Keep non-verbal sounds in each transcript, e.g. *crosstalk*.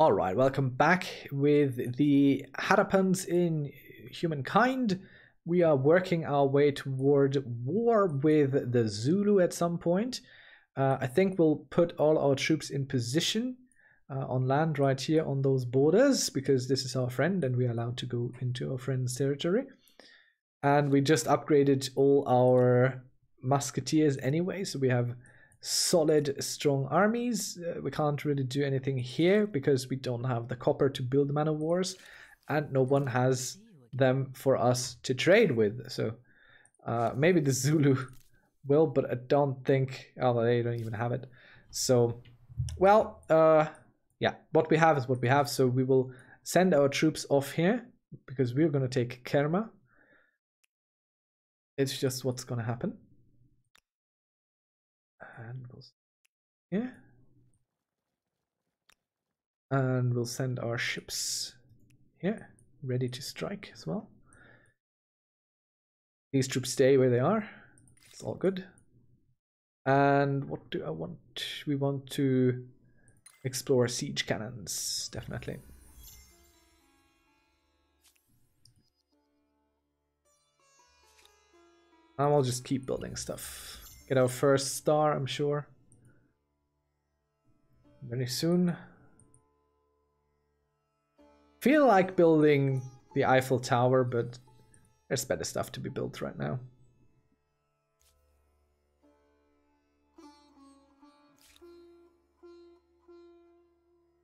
All right, welcome back with the Harappans in humankind. We are working our way toward war with the Zulu at some point. Uh, I think we'll put all our troops in position uh, on land right here on those borders because this is our friend and we are allowed to go into our friend's territory. And we just upgraded all our musketeers anyway, so we have solid, strong armies. Uh, we can't really do anything here because we don't have the copper to build man of wars, and no one has them for us to trade with. So uh, maybe the *laughs* Zulu will, but I don't think. Oh, they don't even have it. So, well, uh, yeah, what we have is what we have. So we will send our troops off here because we're going to take Kerma. It's just what's going to happen and we'll yeah. And we'll send our ships here ready to strike as well. These troops stay where they are. It's all good. And what do i want? We want to explore siege cannons definitely. And we'll just keep building stuff Get our first star, I'm sure. Very soon. Feel like building the Eiffel Tower, but there's better stuff to be built right now.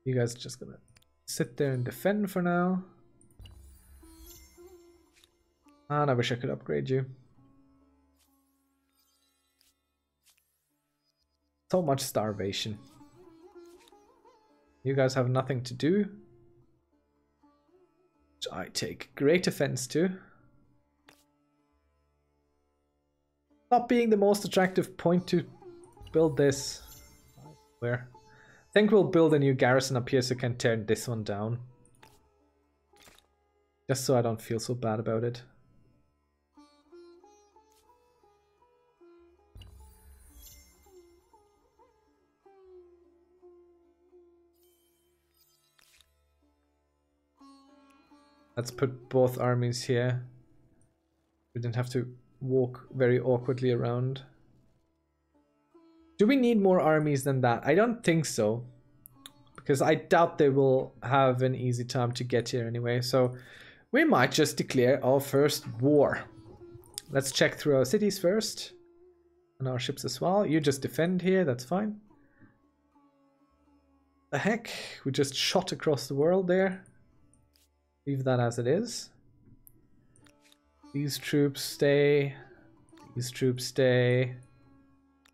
You guys just gonna sit there and defend for now. Ah, and I wish I could upgrade you. So much starvation. You guys have nothing to do. Which I take great offense to. Not being the most attractive point to build this. Where? I think we'll build a new garrison up here so we can tear this one down. Just so I don't feel so bad about it. Let's put both armies here. We didn't have to walk very awkwardly around. Do we need more armies than that? I don't think so. Because I doubt they will have an easy time to get here anyway. So we might just declare our first war. Let's check through our cities first. And our ships as well. You just defend here, that's fine. The heck? We just shot across the world there. Leave that as it is. These troops stay. These troops stay.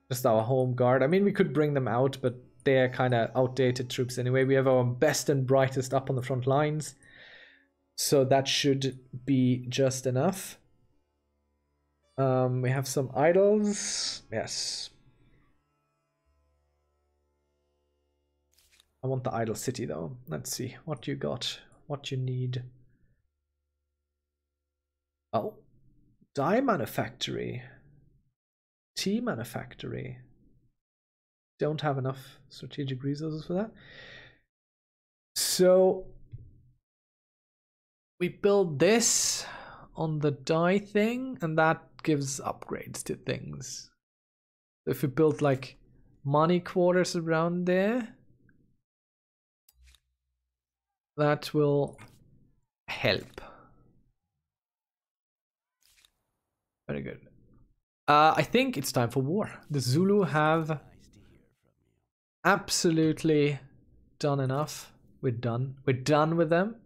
Just our home guard. I mean, we could bring them out, but they're kind of outdated troops anyway. We have our best and brightest up on the front lines. So that should be just enough. Um, we have some idols. Yes. I want the idol city though. Let's see what you got what you need. Oh, dye manufactory, tea manufactory. Don't have enough strategic resources for that. So we build this on the dye thing, and that gives upgrades to things. If we build like money quarters around there, that will help. Very good. Uh, I think it's time for war. The Zulu have absolutely done enough. We're done. We're done with them.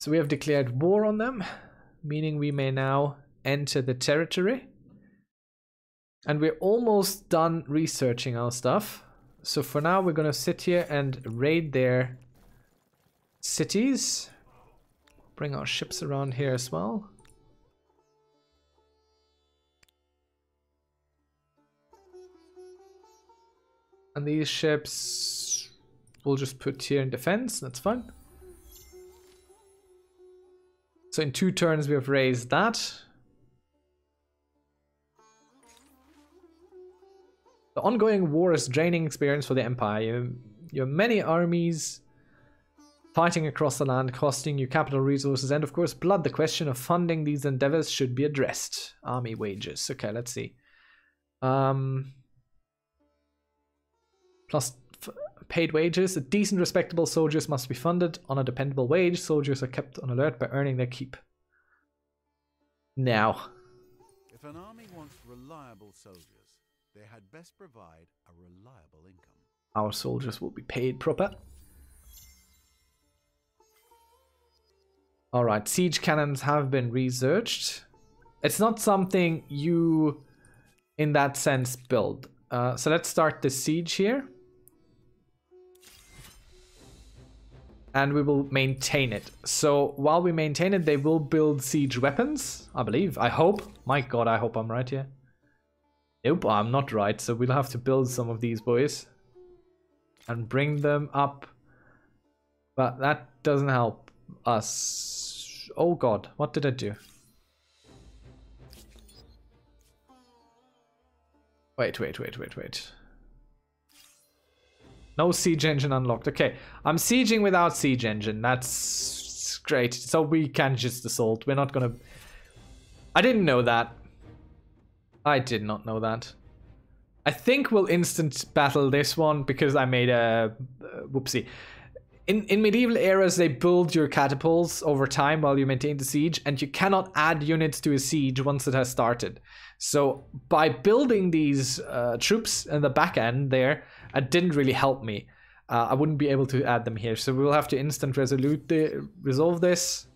So we have declared war on them, meaning we may now enter the territory. And we're almost done researching our stuff. So for now, we're gonna sit here and raid their cities. Bring our ships around here as well. And these ships we'll just put here in defense, that's fine. So in two turns we have raised that. The ongoing war is draining experience for the Empire. You You have many armies fighting across the land, costing you capital resources and, of course, blood. The question of funding these endeavors should be addressed. Army wages. Okay, let's see. Um, plus paid wages. Decent, respectable soldiers must be funded on a dependable wage. Soldiers are kept on alert by earning their keep. Now. If an army wants reliable soldiers, they had best provide a reliable income. Our soldiers will be paid proper. Alright, siege cannons have been researched. It's not something you, in that sense, build. Uh, so let's start the siege here. And we will maintain it. So while we maintain it, they will build siege weapons, I believe. I hope. My god, I hope I'm right here. Nope, I'm not right. So we'll have to build some of these boys. And bring them up. But that doesn't help us Oh god, what did I do? Wait, wait, wait, wait, wait. No siege engine unlocked. Okay, I'm sieging without siege engine. That's great. So we can just assault. We're not gonna... I didn't know that. I did not know that. I think we'll instant battle this one because I made a... Uh, whoopsie in, in medieval eras, they build your catapults over time while you maintain the siege, and you cannot add units to a siege once it has started. So by building these uh, troops in the back end there, it didn't really help me. Uh, I wouldn't be able to add them here, so we'll have to instant resolute the, resolve this.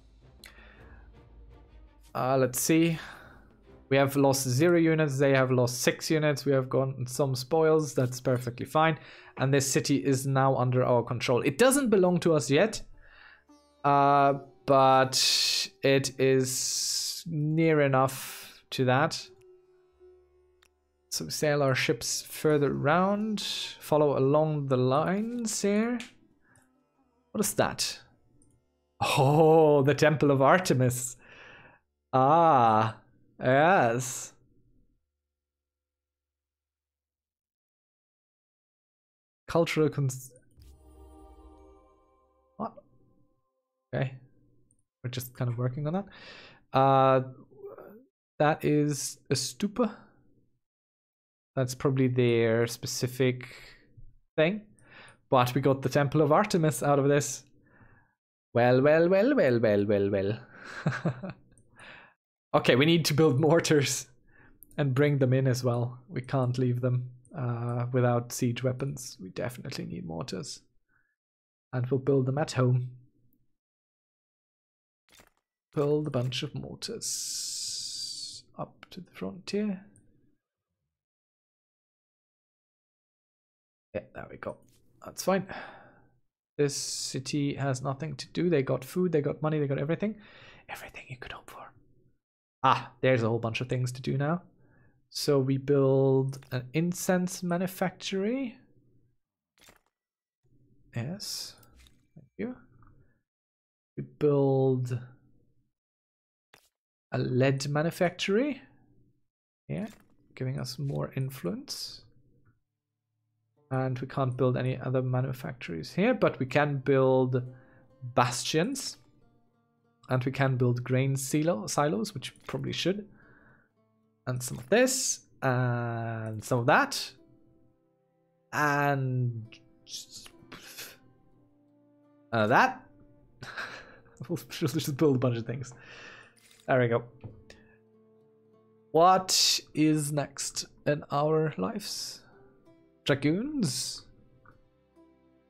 Uh, let's see. We have lost zero units, they have lost six units, we have gotten some spoils, that's perfectly fine and this city is now under our control. It doesn't belong to us yet, uh, but it is near enough to that. So sail our ships further around, follow along the lines here. What is that? Oh, the Temple of Artemis. Ah, yes. cultural cons. What? Okay, we're just kind of working on that. Uh, that is a stupa. That's probably their specific thing. But we got the Temple of Artemis out of this. Well, well, well, well, well, well, well. *laughs* okay, we need to build *laughs* mortars and bring them in as well. We can't leave them uh, without siege weapons. We definitely need mortars. And we'll build them at home. Build a bunch of mortars up to the frontier. Yeah, there we go. That's fine. This city has nothing to do. They got food, they got money, they got everything. Everything you could hope for. Ah, there's a whole bunch of things to do now. So we build an incense manufactory. Yes, thank you. We build a lead manufactory. Yeah, giving us more influence. And we can't build any other manufactories here, but we can build bastions. And we can build grain silo silos, which probably should and some of this, and some of that, and uh, that. *laughs* *laughs* we'll just build a bunch of things. There we go. What is next in our lives? Dragoons?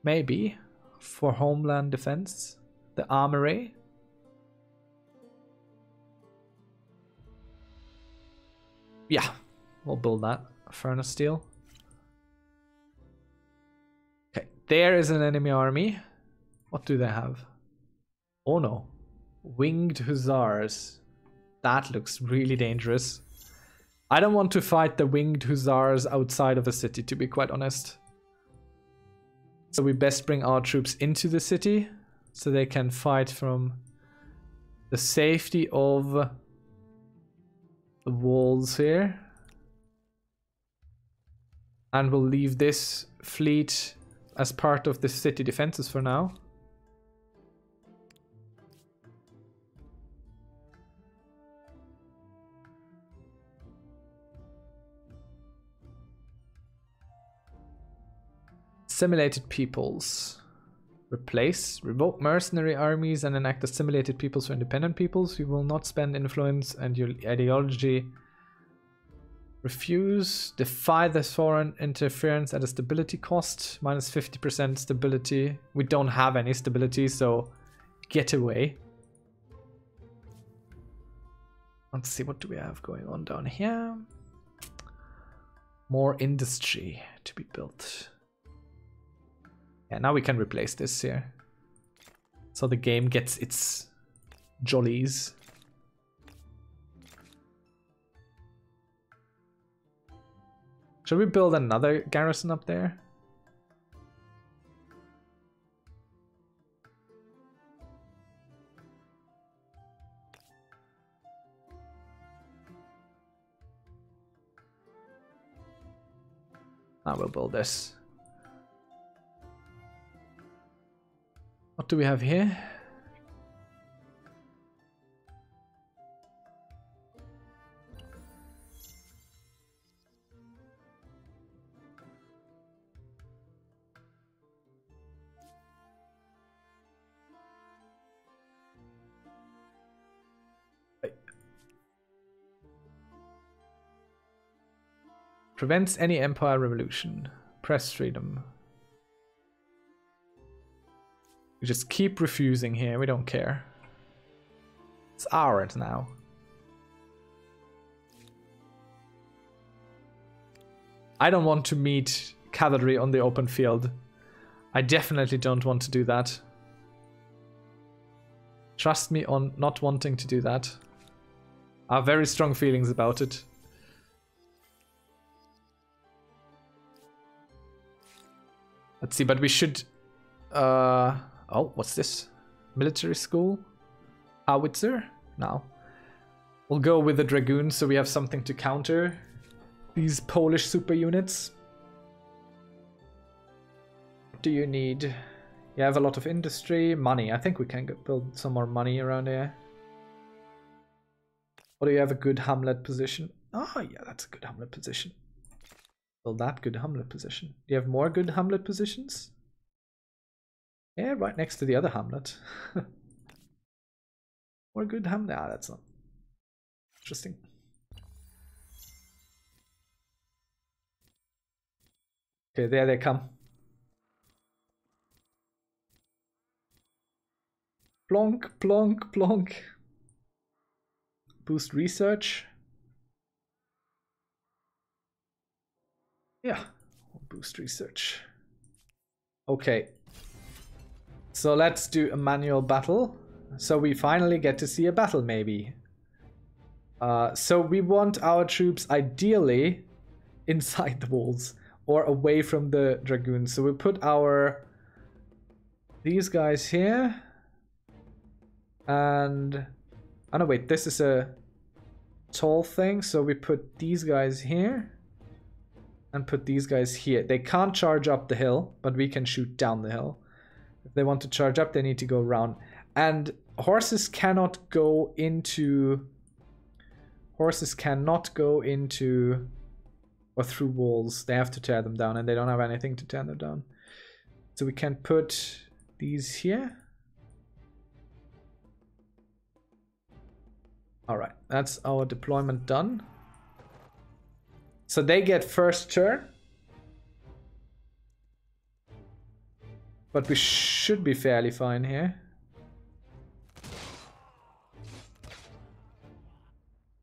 Maybe. For homeland defense? The armory? Yeah, we'll build that. Furnace steel. Okay, there is an enemy army. What do they have? Oh no. Winged Hussars. That looks really dangerous. I don't want to fight the Winged Hussars outside of a city, to be quite honest. So we best bring our troops into the city so they can fight from the safety of the walls here. And we'll leave this fleet as part of the city defenses for now. Assimilated peoples. Replace, revoke mercenary armies and enact assimilated peoples for independent peoples. You will not spend influence and your ideology. Refuse, defy the foreign interference at a stability cost, minus 50% stability. We don't have any stability, so get away. Let's see, what do we have going on down here? More industry to be built. Yeah, now we can replace this here. So the game gets its jollies. Should we build another garrison up there? I will build this. What do we have here? Prevents any empire revolution. Press freedom. We just keep refusing here. We don't care. It's ours now. I don't want to meet cavalry on the open field. I definitely don't want to do that. Trust me on not wanting to do that. I have very strong feelings about it. Let's see, but we should... Uh, Oh, what's this? Military school? Howitzer? No. We'll go with the Dragoons so we have something to counter these Polish super units. Do you need? You have a lot of industry, money. I think we can build some more money around here. Or do you have a good Hamlet position? Oh, yeah, that's a good Hamlet position. Build that good Hamlet position. Do you have more good Hamlet positions? Yeah, right next to the other hamlet. *laughs* what a good hamlet. Ah, that's not interesting. Okay, there they come. Plonk, plonk, plonk. Boost research. Yeah, boost research. Okay, so let's do a manual battle. So we finally get to see a battle, maybe. Uh, so we want our troops ideally *laughs* inside the walls or away from the dragoons. So we put our these guys here. And oh no wait, this is a tall thing. So we put these guys here and put these guys here. They can't charge up the hill, but we can shoot down the hill. If they want to charge up, they need to go around. And horses cannot go into... Horses cannot go into or through walls. They have to tear them down and they don't have anything to tear them down. So we can put these here. All right, that's our deployment done. So they get first turn. But we should be fairly fine here.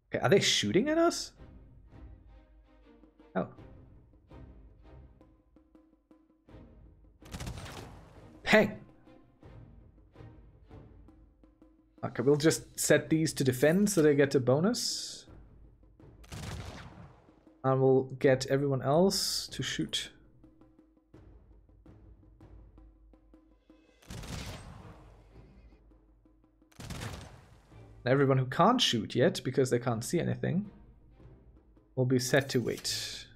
Okay, are they shooting at us? Oh. Peng! Okay, we'll just set these to defend so they get a bonus. And we'll get everyone else to shoot. Everyone who can't shoot yet, because they can't see anything, will be set to wait.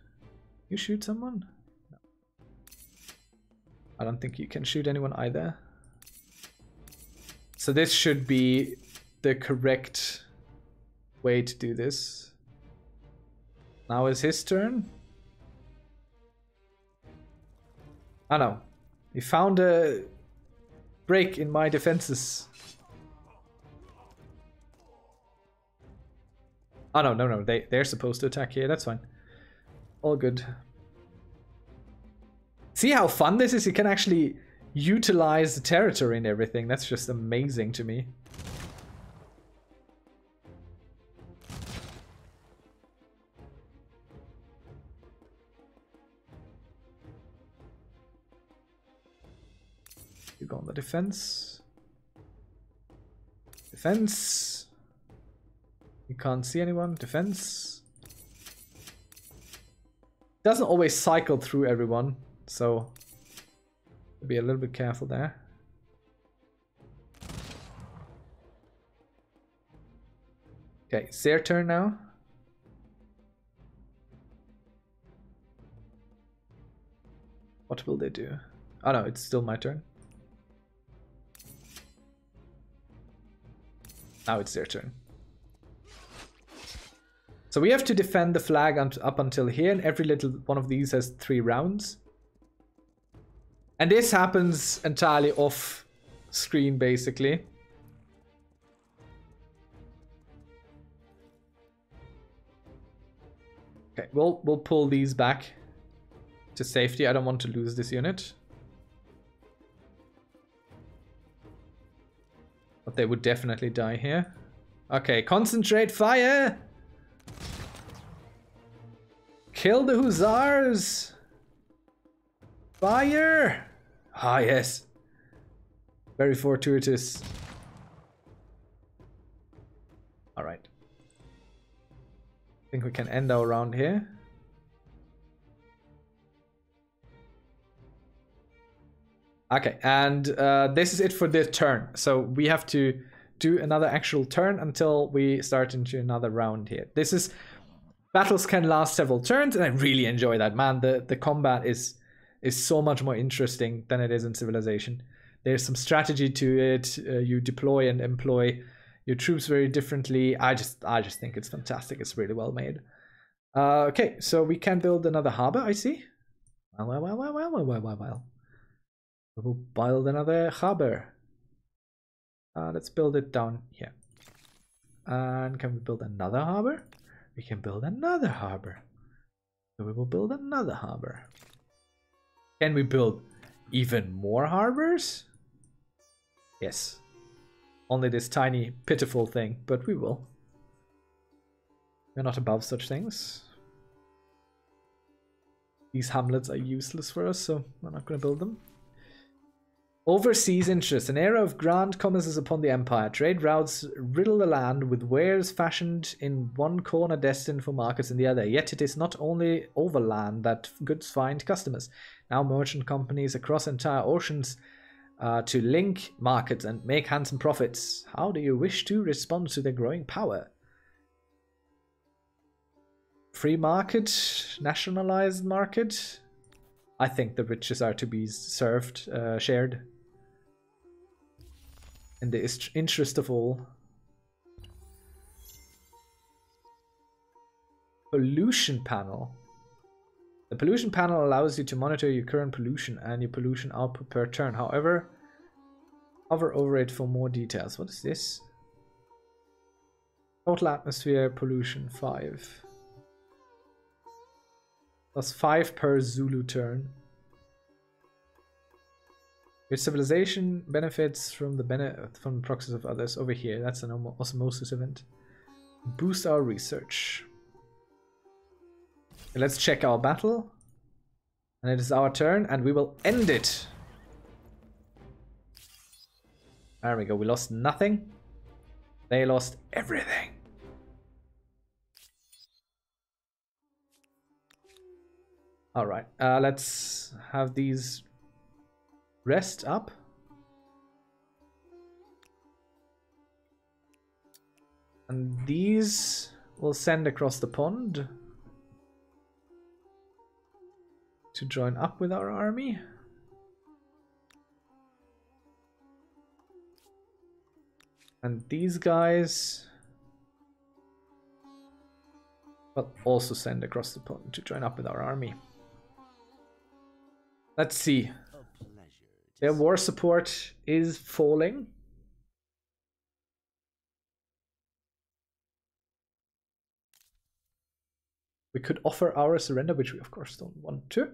You shoot someone? No. I don't think you can shoot anyone either. So this should be the correct way to do this. Now is his turn. Ah, I oh, know. He found a break in my defenses. Oh no, no, no. They they're supposed to attack here. That's fine. All good. See how fun this is? You can actually utilize the territory and everything. That's just amazing to me. You go on the defense. Defense. Can't see anyone. Defense. Doesn't always cycle through everyone, so be a little bit careful there. Okay, it's their turn now. What will they do? Oh no, it's still my turn. Now it's their turn. So we have to defend the flag up until here, and every little one of these has three rounds. And this happens entirely off screen, basically. Okay, we'll, we'll pull these back to safety. I don't want to lose this unit. But they would definitely die here. Okay, concentrate fire! Kill the hussars! Fire! Ah, yes. Very fortuitous. Alright. I think we can end our round here. Okay, and uh, this is it for this turn. So we have to do another actual turn until we start into another round here. This is battles can last several turns, and I really enjoy that. Man, the the combat is is so much more interesting than it is in Civilization. There's some strategy to it. Uh, you deploy and employ your troops very differently. I just I just think it's fantastic. It's really well made. Uh, okay, so we can build another harbor. I see. Well, well, well, well, well, well, well, well. We'll build another harbor. Uh, let's build it down here. And can we build another harbor? We can build another harbor. So we will build another harbor. Can we build even more harbors? Yes. Only this tiny, pitiful thing, but we will. We're not above such things. These hamlets are useless for us, so we're not going to build them. Overseas interests. An era of grand commerce is upon the empire. Trade routes riddle the land with wares fashioned in one corner destined for markets in the other. Yet it is not only overland that goods find customers. Now merchant companies across entire oceans uh, to link markets and make handsome profits. How do you wish to respond to the growing power? Free market? Nationalized market? I think the riches are to be served, uh, shared in the interest of all. Pollution panel. The pollution panel allows you to monitor your current pollution and your pollution output per turn. However, hover over it for more details. What is this? Total atmosphere pollution 5. Plus 5 per Zulu turn. Your civilization benefits from the benefit from the proxies of others. Over here, that's an osmosis event. Boost our research. Let's check our battle. And it is our turn, and we will end it. There we go. We lost nothing. They lost everything. Alright, uh, let's have these Rest up. And these will send across the pond to join up with our army. And these guys will also send across the pond to join up with our army. Let's see. Their war support is falling. We could offer our surrender, which we of course don't want to.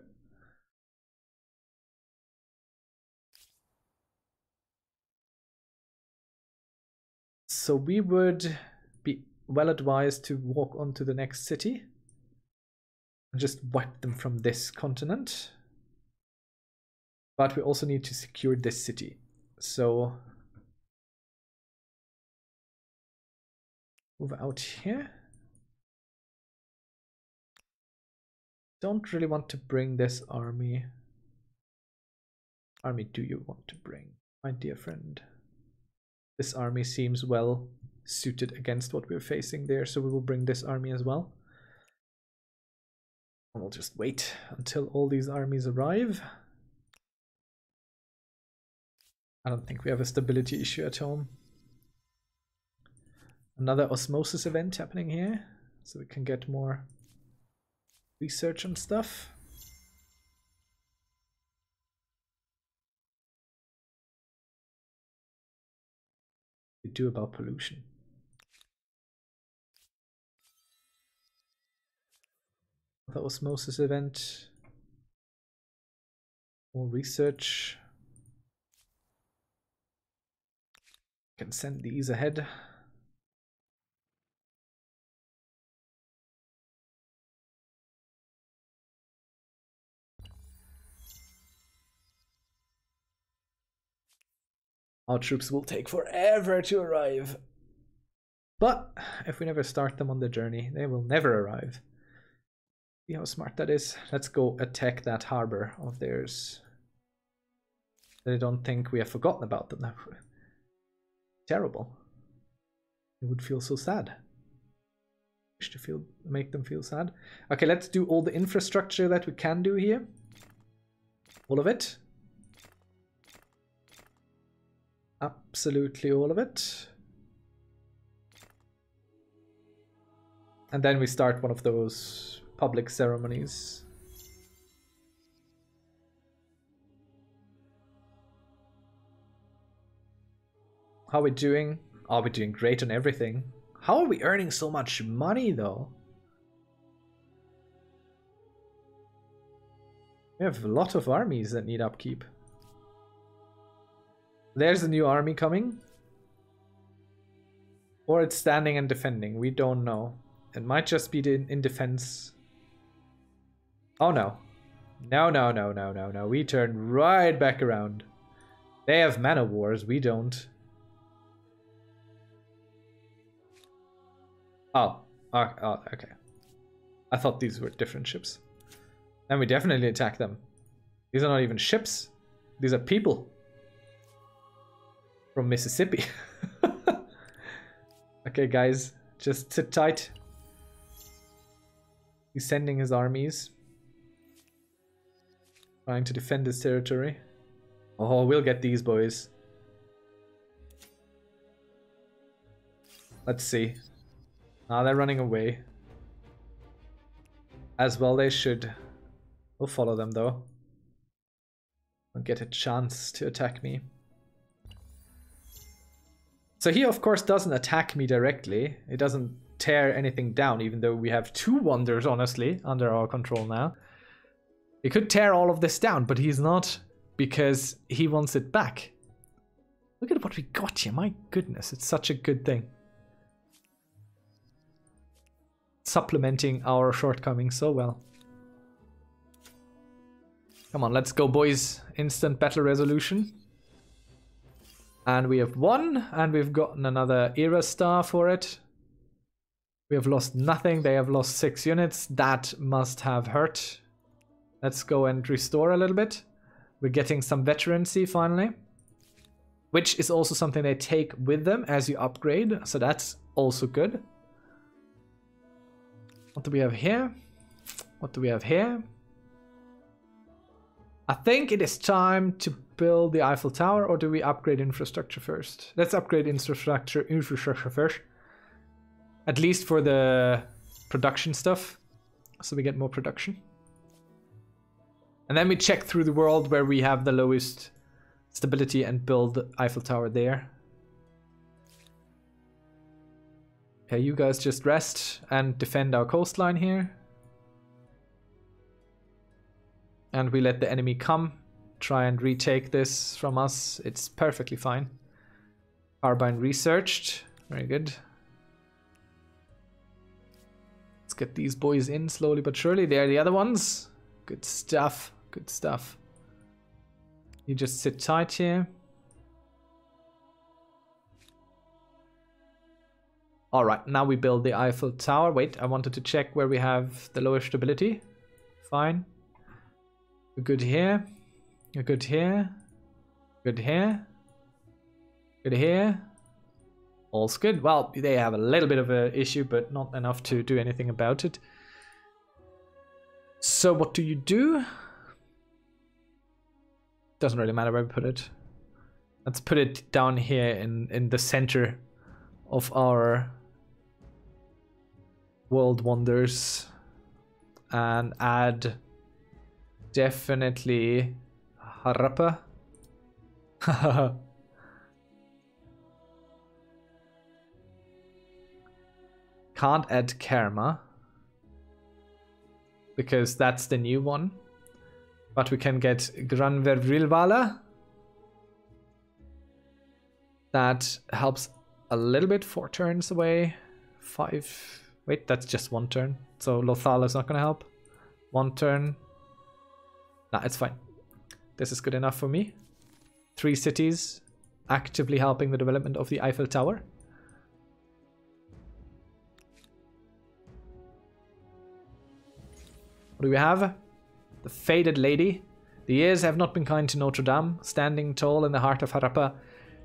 So we would be well advised to walk on to the next city and just wipe them from this continent. But we also need to secure this city. So move out here. Don't really want to bring this army. Army do you want to bring, my dear friend? This army seems well suited against what we're facing there, so we will bring this army as well. And we'll just wait until all these armies arrive. I don't think we have a stability issue at home. Another osmosis event happening here, so we can get more research and stuff. We do about pollution. The osmosis event. More research. Can send these ahead. Our troops will take forever to arrive. But if we never start them on the journey, they will never arrive. See how smart that is? Let's go attack that harbor of theirs. They don't think we have forgotten about them. Terrible. It would feel so sad. Wish to feel make them feel sad. Okay, let's do all the infrastructure that we can do here. All of it. absolutely all of it. And then we start one of those public ceremonies. How are we doing? Are we doing great on everything? How are we earning so much money though? We have a lot of armies that need upkeep. There's a new army coming. Or it's standing and defending. We don't know. It might just be in defense. Oh no. No, no, no, no, no, no. We turn right back around. They have man o' wars. We don't. Oh. oh. Oh, okay. I thought these were different ships. And we definitely attack them. These are not even ships. These are people from Mississippi. *laughs* okay, guys, just sit tight. He's sending his armies. Trying to defend his territory. Oh, we'll get these boys. Let's see. Now they're running away. As well they should. We'll follow them though. Don't get a chance to attack me. So he of course doesn't attack me directly. It doesn't tear anything down, even though we have two wonders, honestly, under our control now. He could tear all of this down, but he's not because he wants it back. Look at what we got here. My goodness, it's such a good thing. Supplementing our shortcomings so well. Come on, let's go, boys. Instant battle resolution. And we have won, and we've gotten another era star for it. We have lost nothing. They have lost six units. That must have hurt. Let's go and restore a little bit. We're getting some veterancy finally. Which is also something they take with them as you upgrade. So that's also good. What do we have here? What do we have here? I think it is time to build the Eiffel Tower, or do we upgrade infrastructure first? Let's upgrade infrastructure infrastructure first. At least for the production stuff, so we get more production. And then we check through the world where we have the lowest stability and build the Eiffel Tower there. Okay, you guys just rest and defend our coastline here. And we let the enemy come, try and retake this from us. It's perfectly fine. Carbine researched. Very good. Let's get these boys in slowly but surely. They're the other ones. Good stuff. Good stuff. You just sit tight here. All right, now we build the Eiffel Tower. Wait, I wanted to check where we have the lowest stability. Fine. We're good here. We're good here. Good here. Good here. All's good. Well, they have a little bit of an issue, but not enough to do anything about it. So what do you do? Doesn't really matter where we put it. Let's put it down here in, in the center of our world wonders and add definitely Harappa. *laughs* Can't add Kerma because that's the new one. But we can get Ganeriwala. That helps a little bit, four turns away. Five. Wait, that's just one turn. So Lothal is not going to help. One turn. Nah, it's fine. This is good enough for me. Three cities actively helping the development of the Eiffel Tower. What do we have? The Faded Lady. The years have not been kind to Notre Dame, standing tall in the heart of Harappa.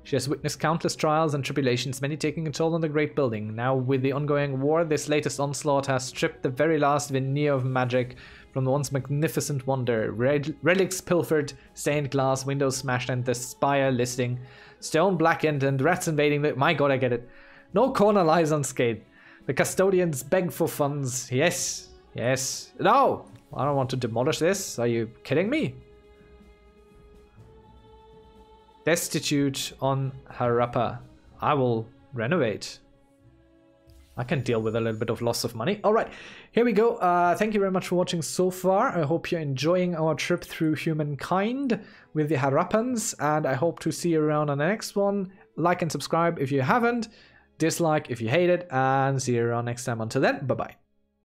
She has witnessed countless trials and tribulations, many taking a toll on the great building. Now, with the ongoing war, this latest onslaught has stripped the very last veneer of magic from the once magnificent wonder. Red relics pilfered, stained glass, windows smashed, and the spire listing. Stone blackened, and rats invading the. My god, I get it. No corner lies unscathed. The custodians beg for funds. Yes, yes. No! I don't want to demolish this. Are you kidding me? Destitute on Harappa. I will renovate. I can deal with a little bit of loss of money. All right, here we go. Uh, thank you very much for watching so far. I hope you're enjoying our trip through humankind with the Harappans, and I hope to see you around on the next one. Like and subscribe if you haven't, dislike if you hate it, and see you around next time. Until then, bye-bye.